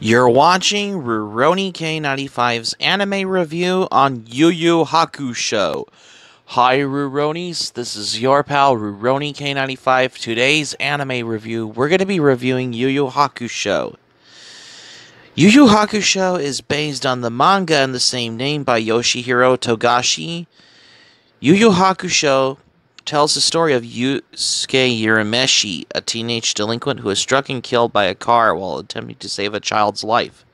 You're watching Rurouni K95's anime review on Yu Yu Hakusho. Hi Rurounis, this is your pal Rurouni K95. Today's anime review, we're going to be reviewing Yu Yu Hakusho. Yu Yu Hakusho is based on the manga in the same name by Yoshihiro Togashi. Yu Yu Hakusho tells the story of Yusuke Urameshi, a teenage delinquent who is struck and killed by a car while attempting to save a child's life.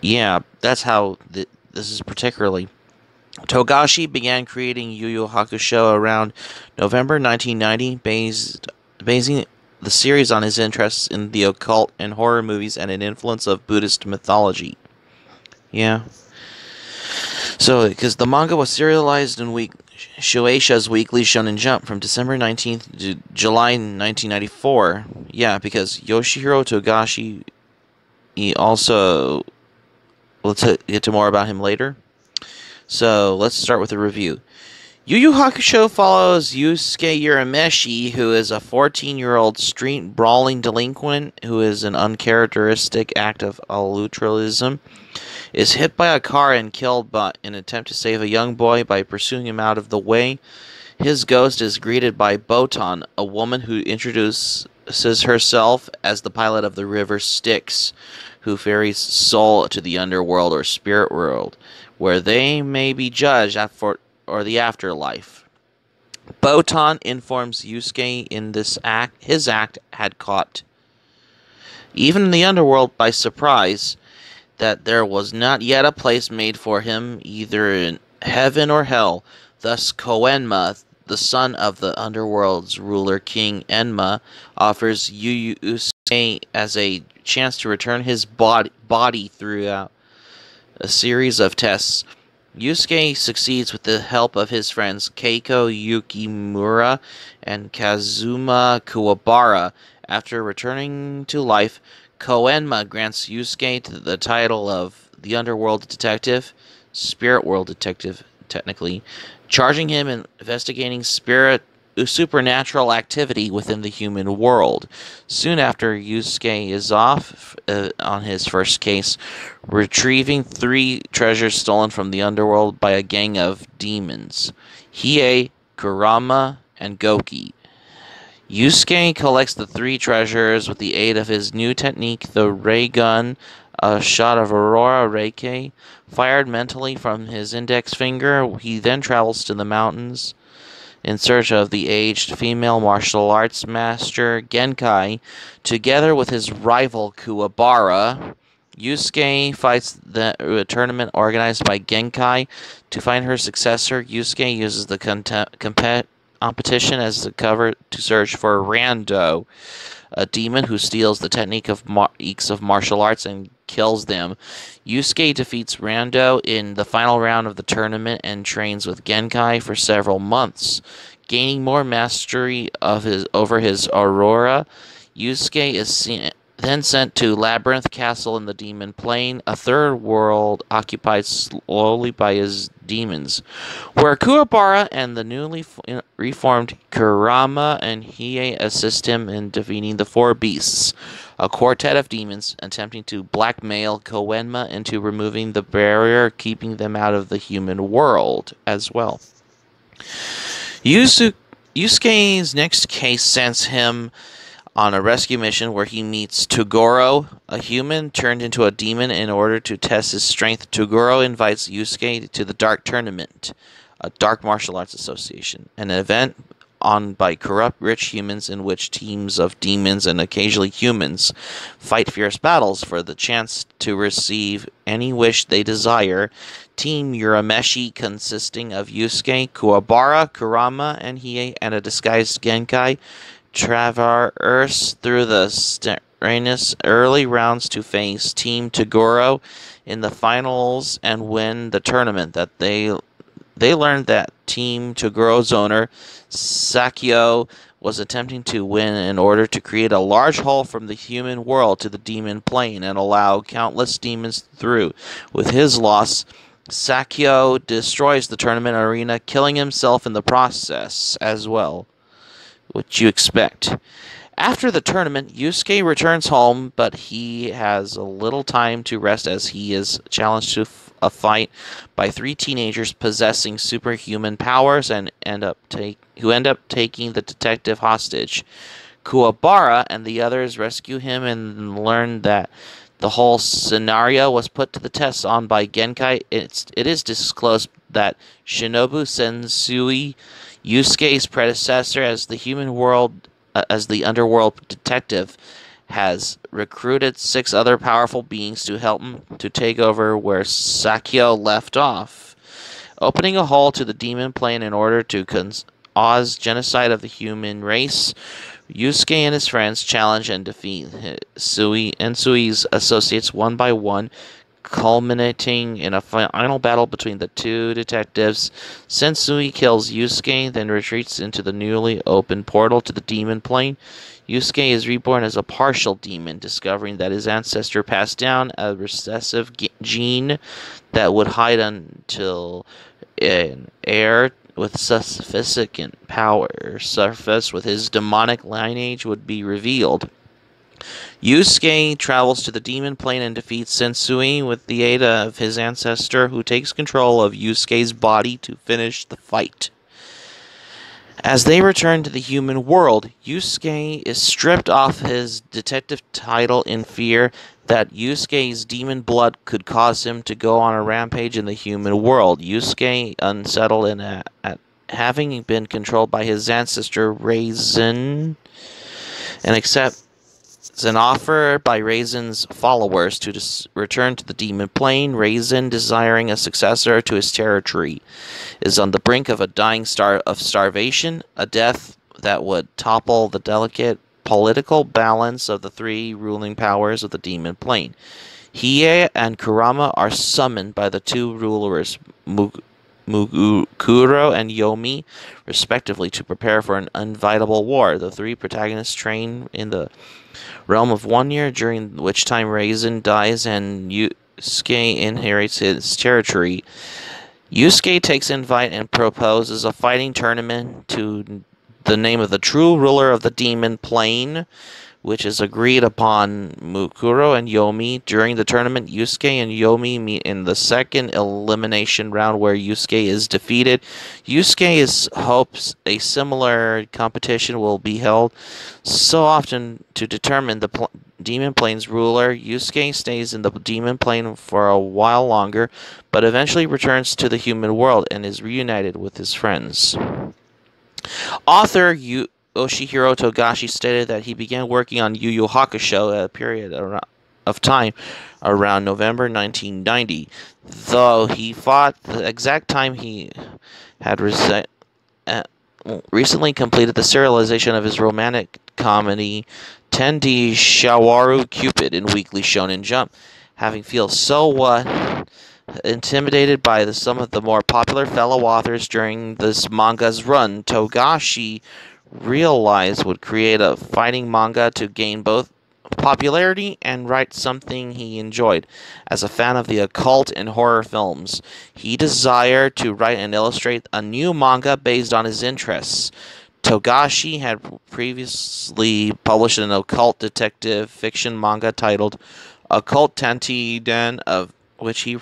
Yeah, that's how th- this is particularly. Togashi began creating Yu Yu Hakusho around November 1990, based, basing the series on his interests in the occult and horror movies and an influence of Buddhist mythology. Yeah. So, because the manga was serialized in week Shueisha's Weekly Shonen Jump from December 19th to July 1994. Yeah, because Yoshihiro Togashi, he also. Let's get to more about him later. So, let's start with a review. Yu Yu Hakusho follows Yusuke Urameshi, who is a 14 year old street brawling delinquent who is an uncharacteristic act of altruism is hit by a car and killed by an attempt to save a young boy by pursuing him out of the way. His ghost is greeted by Botan, a woman who introduces herself as the pilot of the river Styx, who ferries soul to the underworld or spirit world, where they may be judged for or the afterlife. Botan informs Yusuke in this act his act had caught even in the underworld by surprise that there was not yet a place made for him either in heaven or hell. Thus Koenma, the son of the underworld's ruler King Enma, offers Yusuke as a chance to return his body, body throughout a series of tests. Yusuke succeeds with the help of his friends Keiko Yukimura and Kazuma Kuwabara. After returning to life, Koenma grants Yusuke the title of the Underworld Detective, Spirit World Detective, technically, charging him in investigating spirit supernatural activity within the human world. Soon after, Yusuke is off uh, on his first case, retrieving three treasures stolen from the underworld by a gang of demons Hiei, Kurama, and Goki. Yusuke collects the three treasures with the aid of his new technique, the ray gun, a shot of Aurora Reiki, fired mentally from his index finger. He then travels to the mountains in search of the aged female martial arts master Genkai, together with his rival Kuwabara. Yusuke fights the a tournament organized by Genkai. To find her successor, Yusuke uses the compet competition as the cover to search for Rando, a demon who steals the technique of mar- of martial arts and kills them. Yusuke defeats Rando in the final round of the tournament and trains with Genkai for several months. Gaining more mastery of his over his Aurora, Yusuke is seen, then sent to Labyrinth Castle in the Demon Plane, a third world occupied slowly by his demons, where Kuwabara and the newly reformed Kurama and Hiei assist him in defeating the Four Beasts, a quartet of demons attempting to blackmail Koenma into removing the barrier keeping them out of the human world as well. Yusuke's next case sends him on a rescue mission where he meets Toguro, a human turned into a demon in order to test his strength. Toguro invites Yusuke to the Dark Tournament, a dark martial arts association, an event on by corrupt rich humans in which teams of demons and occasionally humans fight fierce battles for the chance to receive any wish they desire. Team Urameshi consisting of Yusuke, Kuwabara, Kurama, and Hiei, and a disguised Genkai traverse through the strenuous early rounds to face Team Toguro in the finals and win the tournament. That they they learned that Team Toguro's owner Sakyo was attempting to win in order to create a large hole from the human world to the demon plane and allow countless demons through. With his loss, Sakyo destroys the tournament arena, killing himself in the process as well what you expect. After the tournament, Yusuke returns home, but he has a little time to rest as he is challenged to a fight by three teenagers possessing superhuman powers and end up take who end up taking the detective hostage. Kuwabara and the others rescue him and learn that the whole scenario was put to the test on by Genkai. It's, it is disclosed that Shinobu Sensui, Yusuke's predecessor as the human world uh, as the underworld detective, has recruited six other powerful beings to help him to take over where Sakyo left off, opening a hole to the demon plane in order to cause genocide of the human race. Yusuke and his friends challenge and defeat Sui and Sui's associates one by one, culminating in a final battle between the two detectives. Sensui kills Yusuke, then retreats into the newly opened portal to the demon plane. Yusuke is reborn as a partial demon, discovering that his ancestor passed down a recessive gene that would hide until an heir with sufficient power surface with his demonic lineage would be revealed. Yusuke travels to the demon plane and defeats Sensui with the aid of his ancestor, who takes control of Yusuke's body to finish the fight. As they return to the human world, Yusuke is stripped off his detective title in fear that Yusuke's demon blood could cause him to go on a rampage in the human world. Yusuke, unsettled in a, at having been controlled by his ancestor Raisin, and accepts an offer by Raisin's followers to dis- return to the demon plane. Raisin, desiring a successor to his territory, is on the brink of a dying star of starvation, a death that would topple the delicate political balance of the three ruling powers of the demon plane. Hiei and Kurama are summoned by the two rulers, Mukuro and Yomi, respectively, to prepare for an unavoidable war. The three protagonists train in the realm of one year, during which time Raisin dies and Yusuke inherits his territory. Yusuke takes invite and proposes a fighting tournament to the name of the true ruler of the demon plane, which is agreed upon Mukuro and Yomi. During the tournament, Yusuke and Yomi meet in the second elimination round where Yusuke is defeated. Yusuke is, hopes a similar competition will be held so often to determine the pl- demon plane's ruler. Yusuke stays in the demon plane for a while longer, but eventually returns to the human world and is reunited with his friends. Author Yu- Yoshihiro Togashi stated that he began working on Yu Yu Hakusho at a period of time around November 1990, though he thought the exact time he had uh, recently completed the serialization of his romantic comedy Tende Showaru Cupid in Weekly Shonen Jump, having feel so what intimidated by the, some of the more popular fellow authors during this manga's run, Togashi realized would create a fighting manga to gain both popularity and write something he enjoyed. As a fan of the occult and horror films, he desired to write and illustrate a new manga based on his interests. Togashi had previously published an occult detective fiction manga titled Occult Tanteidan of which he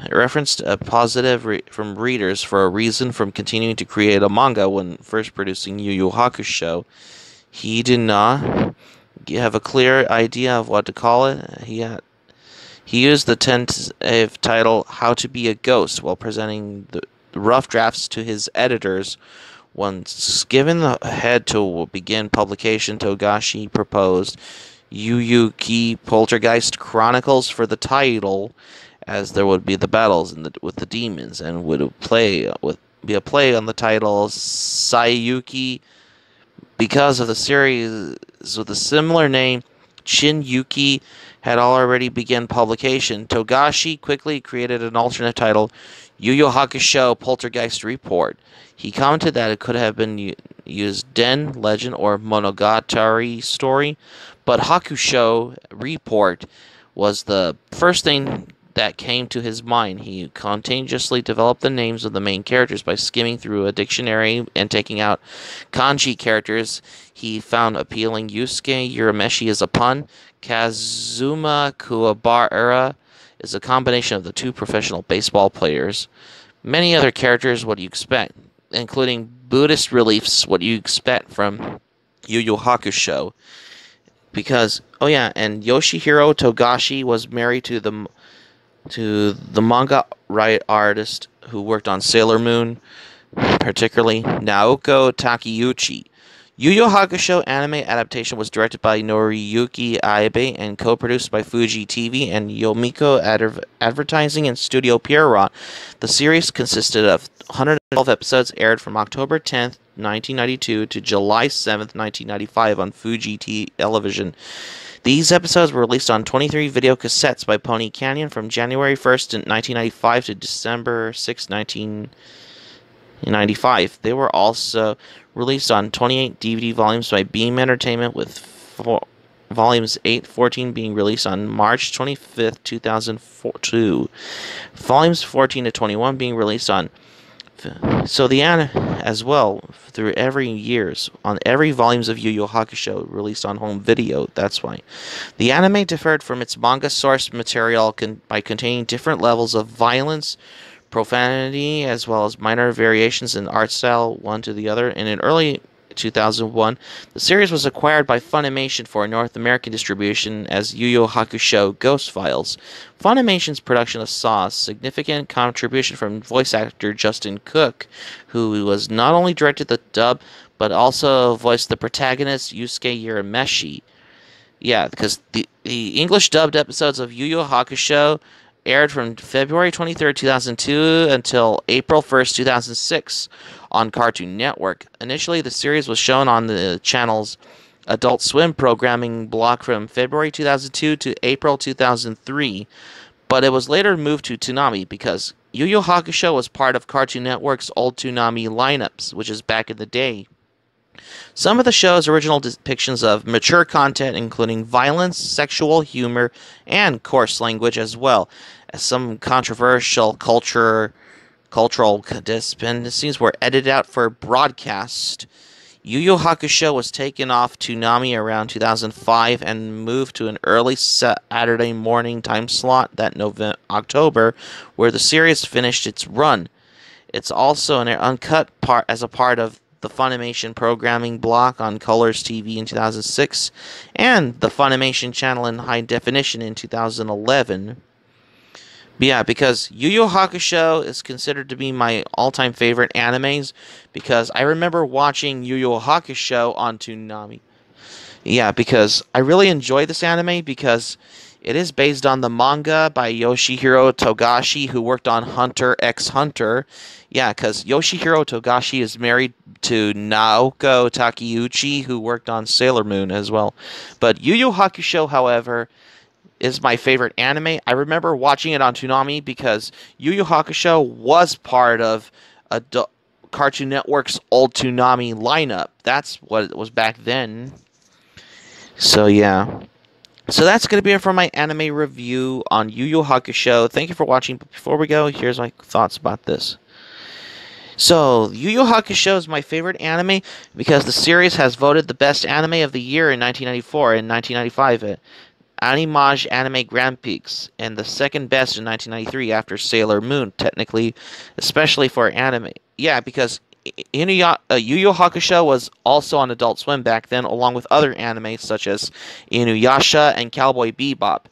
prefer, referenced a positive re- from readers for a reason from continuing to create a manga when first producing Yu Yu Hakusho. He did not have a clear idea of what to call it. He had he used the tentative title "How to Be a Ghost" while presenting the rough drafts to his editors. Once given the head to begin publication, Togashi proposed Yuyuki Poltergeist Chronicles for the title, as there would be the battles the, with the demons, and would play with be a play on the title Saiyuki. Because of the series with a similar name, Shin Yuki had already begun publication. Togashi quickly created an alternate title, Yu Yu Hakusho Poltergeist Report. He commented that it could have been used Den, Legend, or Monogatari story, but Hakusho Report was the first thing that came to his mind. He contagiously developed the names of the main characters by skimming through a dictionary and taking out kanji characters he found appealing. Yusuke Urameshi is a pun. Kazuma Kuwabara is a combination of the two professional baseball players. Many other characters, what do you expect, including Buddhist reliefs, what do you expect from Yu Yu Hakusho. Because oh yeah, and Yoshihiro Togashi was married to the to the manga right artist who worked on Sailor Moon, particularly Naoko Takeuchi. Yu Yu Hakusho anime adaptation was directed by Noriyuki Abe and co-produced by Fuji TV and Yomiko Adver- Advertising and Studio Pierrot. The series consisted of 112 episodes aired from October 10th, 1992 to July 7th, 1995 on Fuji television. These episodes were released on 23 video cassettes by Pony Canyon from January 1st, 1995 to December 6, 1995. They were also released on 28 DVD volumes by Beam Entertainment, with four, volumes 8 14 being released on March 25th, 2002. Volumes 14 to 21 being released on so the anime as well through every years on every volumes of Yu Yu Hakusho released on home video. That's why the anime differed from its manga source material con- by containing different levels of violence, profanity, as well as minor variations in art style one to the other. And in early 2001, the series was acquired by Funimation for North American distribution as Yu Yu Hakusho Ghost Files. Funimation's production of saw a significant contribution from voice actor Justin Cook, who was not only directed the dub but also voiced the protagonist Yusuke Urameshi. Yeah, because the, the English dubbed episodes of Yu Yu Hakusho aired from February 23, 2002 until April 1, 2006 on Cartoon Network. Initially, the series was shown on the channel's Adult Swim programming block from February 2002 to April 2003, but it was later moved to Toonami because Yu Yu Hakusho was part of Cartoon Network's old Toonami lineups, which is back in the day. Some of the show's original depictions of mature content, including violence, sexual humor, and coarse language, as well as some controversial culture cultural dependencies were edited out for broadcast. Yu Yu Hakusho was taken off Toonami around 2005 and moved to an early Saturday morning time slot that November October, where the series finished its run. It's also an uncut part as a part of the Funimation programming block on Colors TV in 2006 and the Funimation channel in high definition in 2011. Yeah, because Yu Yu Hakusho is considered to be my all-time favorite animes because I remember watching Yu Yu Hakusho on Toonami. Yeah, because I really enjoy this anime because it is based on the manga by Yoshihiro Togashi who worked on Hunter x Hunter. Yeah, because Yoshihiro Togashi is married to Naoko Takeuchi who worked on Sailor Moon as well. But Yu Yu Hakusho, however, is my favorite anime. I remember watching it on Toonami because Yu Yu Hakusho was part of Cartoon Network's old Toonami lineup. That's what it was back then. So yeah. So that's going to be it for my anime review on Yu Yu Hakusho. Thank you for watching. But before we go, here's my thoughts about this. So, Yu Yu Hakusho is my favorite anime because the series has voted the best anime of the year in 1994 and 1995 Animage Anime Grand Prix, and the second best in 1993 after Sailor Moon, technically, especially for anime. Yeah, because Inuya, uh, Yu Yu Hakusho was also on Adult Swim back then, along with other anime such as Inuyasha and Cowboy Bebop.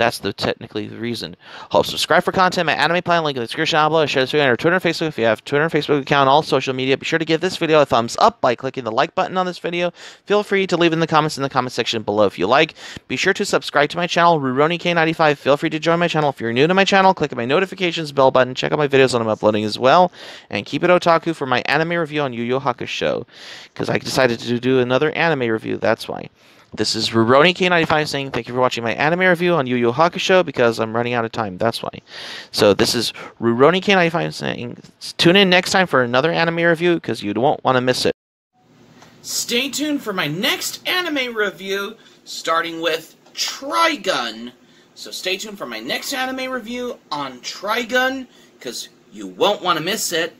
That's the technically the reason. Hope subscribe for content. My anime plan link in the description down below. Share this video on our Twitter and Facebook if you have Twitter and Facebook account. All social media. Be sure to give this video a thumbs up by clicking the like button on this video. Feel free to leave in the comments in the comment section below if you like. Be sure to subscribe to my channel, RurouniK95. Feel free to join my channel if you're new to my channel. Click on my notifications bell button. Check out my videos when I'm uploading as well. And keep it otaku for my anime review on Yu Yu Hakusho because I decided to do another anime review. That's why. This is Rurouni K95 saying thank you for watching my anime review on Yu Yu Hakusho because I'm running out of time. That's why. So this is Rurouni K95 saying tune in next time for another anime review because you won't want to miss it. Stay tuned for my next anime review starting with Trigun. So stay tuned for my next anime review on Trigun, because you won't want to miss it.